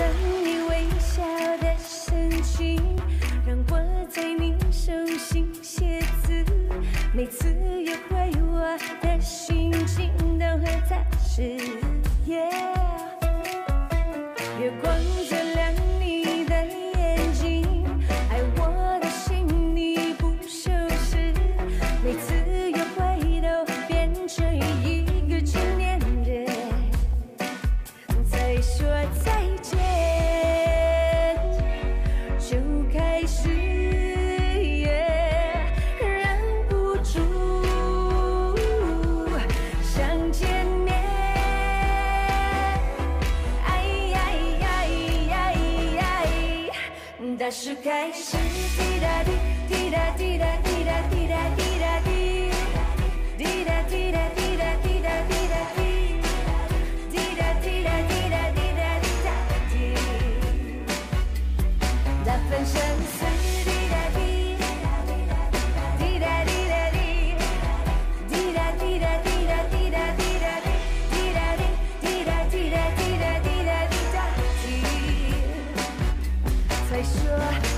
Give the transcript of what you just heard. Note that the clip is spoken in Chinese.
等你微笑的神情，让我在你手心写字，每次约会我的心情都会在失。大事开始，滴答滴，滴答滴答滴答滴答滴，滴答滴答滴答滴答滴答滴，滴答滴答滴答滴答滴答滴。打分胜负。sure